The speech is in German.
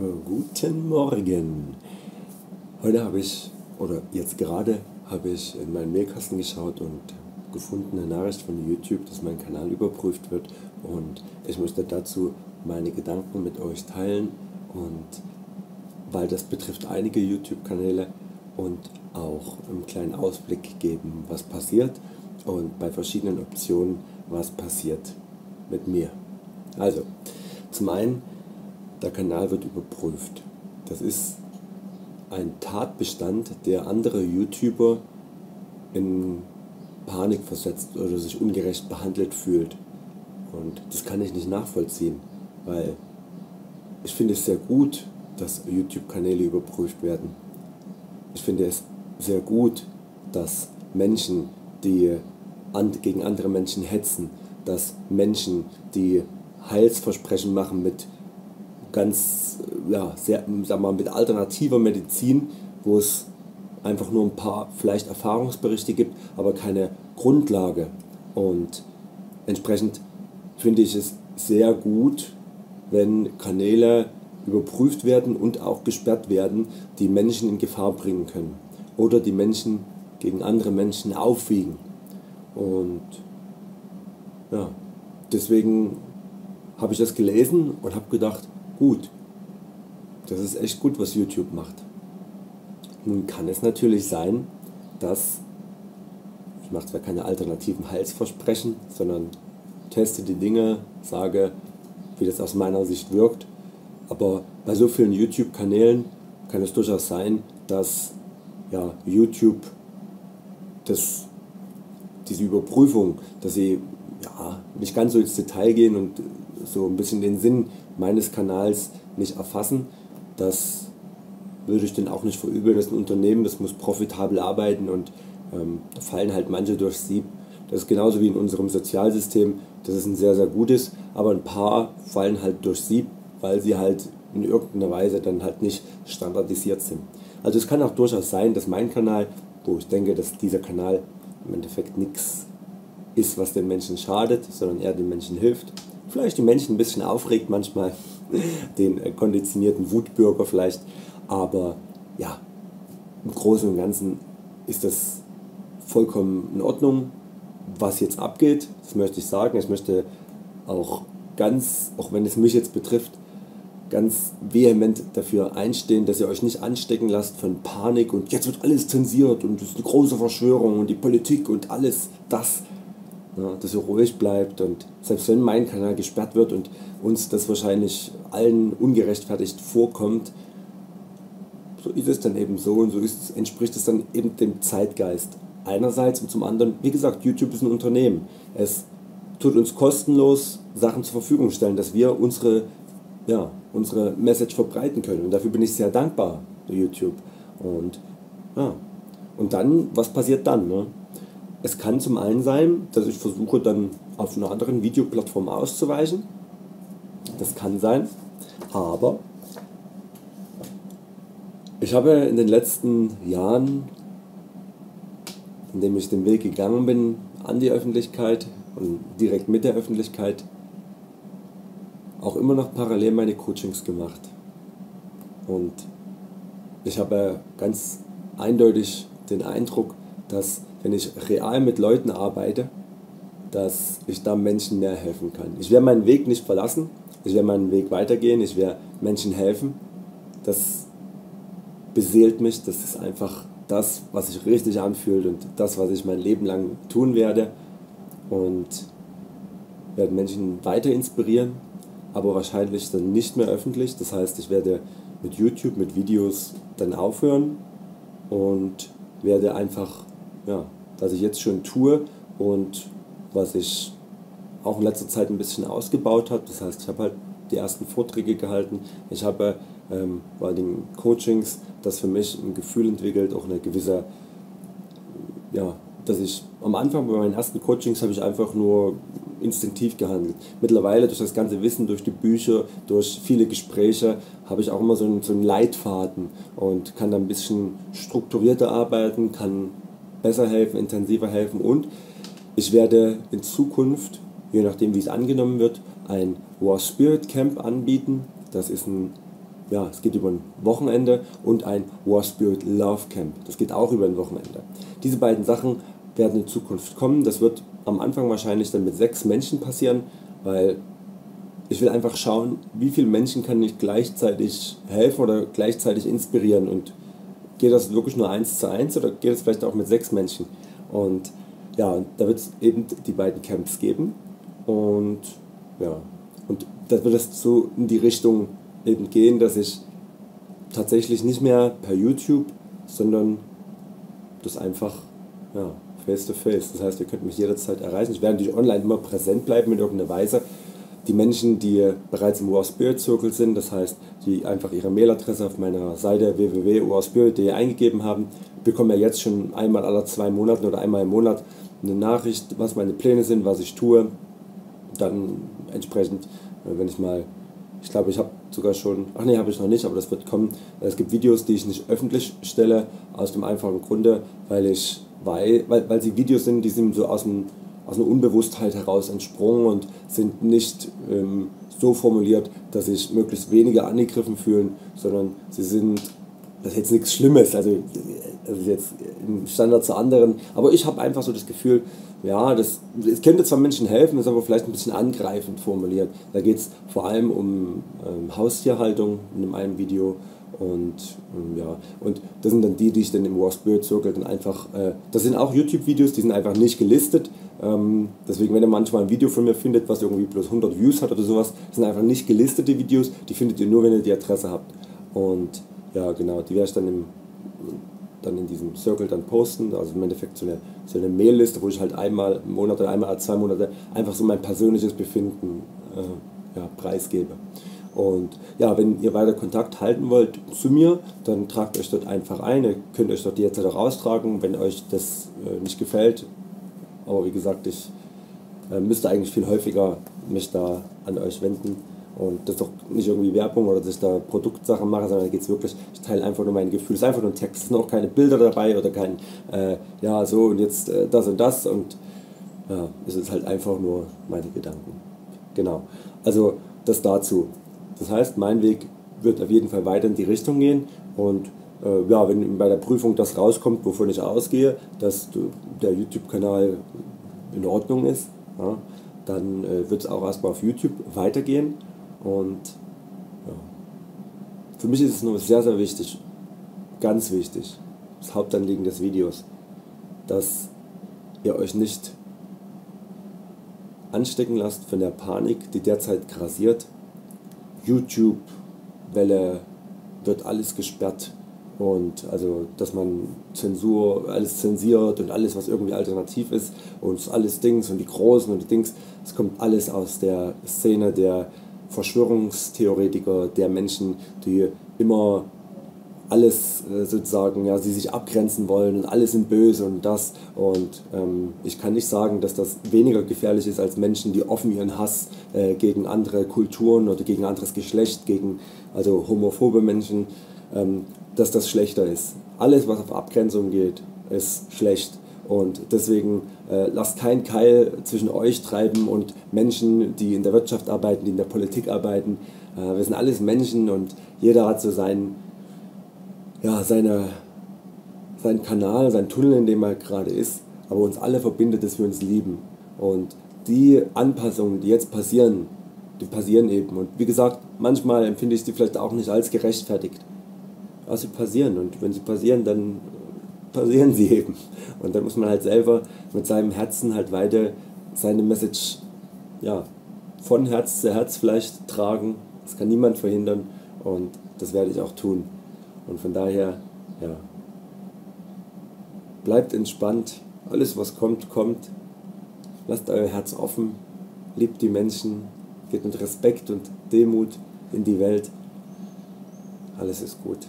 Guten Morgen. Heute habe ich, oder jetzt gerade habe ich in meinen Mailkasten geschaut und gefunden eine Nachricht von YouTube, dass mein Kanal überprüft wird und ich möchte dazu meine Gedanken mit euch teilen und weil das betrifft einige YouTube-Kanäle und auch einen kleinen Ausblick geben, was passiert und bei verschiedenen Optionen, was passiert mit mir. Also, zum einen der Kanal wird überprüft. Das ist ein Tatbestand, der andere YouTuber in Panik versetzt oder sich ungerecht behandelt fühlt. Und das kann ich nicht nachvollziehen, weil ich finde es sehr gut, dass YouTube-Kanäle überprüft werden. Ich finde es sehr gut, dass Menschen, die gegen andere Menschen hetzen, dass Menschen, die Heilsversprechen machen mit ganz, ja, sehr, sag mal, mit alternativer Medizin, wo es einfach nur ein paar vielleicht Erfahrungsberichte gibt, aber keine Grundlage. Und entsprechend finde ich es sehr gut, wenn Kanäle überprüft werden und auch gesperrt werden, die Menschen in Gefahr bringen können oder die Menschen gegen andere Menschen aufwiegen. Und ja, deswegen habe ich das gelesen und habe gedacht, gut. Das ist echt gut, was YouTube macht. Nun kann es natürlich sein, dass ich mache zwar keine alternativen Heilsversprechen, sondern teste die Dinge, sage, wie das aus meiner Sicht wirkt. Aber bei so vielen YouTube-Kanälen kann es durchaus sein, dass ja, YouTube das, diese Überprüfung, dass sie ja, nicht ganz so ins Detail gehen und so ein bisschen den Sinn meines Kanals nicht erfassen. Das würde ich dann auch nicht verübeln. Das ist ein Unternehmen, das muss profitabel arbeiten und ähm, da fallen halt manche durchs Sieb. Das ist genauso wie in unserem Sozialsystem, das ist ein sehr, sehr gutes, aber ein paar fallen halt durchs Sieb, weil sie halt in irgendeiner Weise dann halt nicht standardisiert sind. Also es kann auch durchaus sein, dass mein Kanal, wo ich denke, dass dieser Kanal im Endeffekt nichts ist, was den Menschen schadet, sondern eher den Menschen hilft, vielleicht die Menschen ein bisschen aufregt manchmal, den äh, konditionierten Wutbürger vielleicht, aber ja, im Großen und Ganzen ist das vollkommen in Ordnung, was jetzt abgeht, das möchte ich sagen. Ich möchte auch ganz, auch wenn es mich jetzt betrifft, ganz vehement dafür einstehen, dass ihr euch nicht anstecken lasst von Panik und jetzt wird alles zensiert und es ist eine große Verschwörung und die Politik und alles das ja, dass ihr ruhig bleibt und selbst wenn mein Kanal gesperrt wird und uns das wahrscheinlich allen ungerechtfertigt vorkommt, so ist es dann eben so und so ist, entspricht es dann eben dem Zeitgeist einerseits und zum anderen, wie gesagt, YouTube ist ein Unternehmen. Es tut uns kostenlos Sachen zur Verfügung stellen, dass wir unsere, ja, unsere Message verbreiten können und dafür bin ich sehr dankbar, YouTube. Und, ja. und dann, was passiert dann? Ne? Es kann zum einen sein, dass ich versuche dann auf einer anderen Videoplattform auszuweichen. Das kann sein. Aber ich habe in den letzten Jahren, indem ich den Weg gegangen bin an die Öffentlichkeit und direkt mit der Öffentlichkeit, auch immer noch parallel meine Coachings gemacht. Und ich habe ganz eindeutig den Eindruck, dass wenn ich real mit Leuten arbeite, dass ich da Menschen mehr helfen kann. Ich werde meinen Weg nicht verlassen, ich werde meinen Weg weitergehen, ich werde Menschen helfen. Das beseelt mich, das ist einfach das, was sich richtig anfühlt und das, was ich mein Leben lang tun werde. Und werde Menschen weiter inspirieren, aber wahrscheinlich dann nicht mehr öffentlich. Das heißt, ich werde mit YouTube, mit Videos dann aufhören und werde einfach ja, was ich jetzt schon tue und was ich auch in letzter Zeit ein bisschen ausgebaut habe. Das heißt, ich habe halt die ersten Vorträge gehalten. Ich habe ähm, bei den Coachings das für mich ein Gefühl entwickelt, auch eine gewisse, ja, dass ich am Anfang bei meinen ersten Coachings habe ich einfach nur instinktiv gehandelt. Mittlerweile durch das ganze Wissen, durch die Bücher, durch viele Gespräche habe ich auch immer so einen, so einen Leitfaden und kann da ein bisschen strukturierter arbeiten, kann besser helfen, intensiver helfen und ich werde in Zukunft, je nachdem wie es angenommen wird, ein War Spirit Camp anbieten. Das ist ein ja, es geht über ein Wochenende und ein War Spirit Love Camp. Das geht auch über ein Wochenende. Diese beiden Sachen werden in Zukunft kommen. Das wird am Anfang wahrscheinlich dann mit sechs Menschen passieren, weil ich will einfach schauen, wie viele Menschen kann ich gleichzeitig helfen oder gleichzeitig inspirieren und geht das wirklich nur eins zu eins oder geht es vielleicht auch mit sechs Menschen? Und ja, da wird es eben die beiden Camps geben und ja, und da wird es so in die Richtung eben gehen, dass ich tatsächlich nicht mehr per YouTube, sondern das einfach ja, face to face. Das heißt, ihr könnt mich jederzeit erreichen. Ich werde natürlich online immer präsent bleiben in irgendeiner Weise. Die Menschen, die bereits im War Spirit Circle sind, das heißt, die einfach ihre Mailadresse auf meiner Seite www.warspirit.de eingegeben haben, bekommen ja jetzt schon einmal alle zwei Monate oder einmal im Monat eine Nachricht, was meine Pläne sind, was ich tue. Dann entsprechend, äh, wenn ich mal, ich glaube, ich habe sogar schon, ach nee, habe ich noch nicht, aber das wird kommen. Es gibt Videos, die ich nicht öffentlich stelle, aus dem einfachen Grunde, weil ich, weil, weil, weil sie Videos sind, die sind so aus dem aus einer Unbewusstheit heraus entsprungen und sind nicht ähm, so formuliert, dass sich möglichst wenige angegriffen fühlen, sondern sie sind, das ist jetzt nichts Schlimmes, also das ist jetzt im Standard zu anderen, aber ich habe einfach so das Gefühl, ja, das, es könnte zwar Menschen helfen, ist aber vielleicht ein bisschen angreifend formuliert. Da geht es vor allem um ähm, Haustierhaltung in einem Video und ähm, ja, und das sind dann die, die ich dann im War Spirit Circle dann einfach, äh, das sind auch YouTube-Videos, die sind einfach nicht gelistet. Ähm, deswegen, wenn ihr manchmal ein Video von mir findet, was irgendwie bloß 100 Views hat oder sowas, sind einfach nicht gelistete Videos, die findet ihr nur, wenn ihr die Adresse habt. Und ja, genau, die werde ich dann im dann in diesem Circle dann posten, also im Endeffekt so eine, so eine Mailliste, wo ich halt einmal im Monat oder einmal zwei Monate einfach so mein persönliches Befinden äh, ja, preisgebe. Und ja, wenn ihr weiter Kontakt halten wollt zu mir, dann tragt euch dort einfach ein. Ihr könnt euch dort jetzt auch raustragen, wenn euch das äh, nicht gefällt. Aber wie gesagt, ich äh, müsste eigentlich viel häufiger mich da an euch wenden. Und das ist doch nicht irgendwie Werbung oder dass ich da Produktsachen mache, sondern da geht es wirklich, ich teile einfach nur mein Gefühl. Es ist einfach nur ein Text, es sind auch keine Bilder dabei oder kein, äh, ja, so und jetzt äh, das und das. Und ja, es ist halt einfach nur meine Gedanken. Genau. Also das dazu. Das heißt, mein Weg wird auf jeden Fall weiter in die Richtung gehen und ja, wenn bei der Prüfung das rauskommt, wovon ich ausgehe, dass der YouTube-Kanal in Ordnung ist, ja, dann äh, wird es auch erstmal auf YouTube weitergehen und ja. für mich ist es nur sehr, sehr wichtig, ganz wichtig, das Hauptanliegen des Videos, dass ihr euch nicht anstecken lasst von der Panik, die derzeit grassiert YouTube-Welle wird alles gesperrt und also dass man Zensur, alles zensiert und alles was irgendwie alternativ ist und alles Dings und die Großen und die Dings, es kommt alles aus der Szene der Verschwörungstheoretiker, der Menschen, die immer alles äh, sozusagen, ja, sie sich abgrenzen wollen und alle sind böse und das. Und ähm, ich kann nicht sagen, dass das weniger gefährlich ist als Menschen, die offen ihren Hass äh, gegen andere Kulturen oder gegen anderes Geschlecht, gegen also homophobe Menschen, dass das schlechter ist. Alles, was auf Abgrenzung geht, ist schlecht. Und deswegen äh, lasst keinen Keil zwischen euch treiben und Menschen, die in der Wirtschaft arbeiten, die in der Politik arbeiten. Äh, wir sind alles Menschen und jeder hat so seinen ja, seine, seinen Kanal, seinen Tunnel, in dem er gerade ist, aber uns alle verbindet, dass wir uns lieben. Und die Anpassungen, die jetzt passieren, die passieren eben. Und wie gesagt, manchmal empfinde ich sie vielleicht auch nicht als gerechtfertigt. Aber sie passieren und wenn sie passieren, dann passieren sie eben. Und dann muss man halt selber mit seinem Herzen halt weiter seine Message ja, von Herz zu Herz vielleicht tragen. Das kann niemand verhindern und das werde ich auch tun. Und von daher, ja, bleibt entspannt. Alles, was kommt, kommt. Lasst euer Herz offen. Liebt die Menschen. Geht mit Respekt und Demut in die Welt. Alles ist gut.